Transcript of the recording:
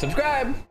Subscribe.